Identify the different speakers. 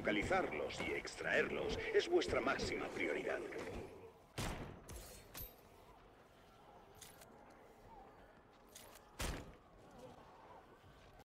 Speaker 1: Localizarlos y extraerlos es vuestra máxima prioridad.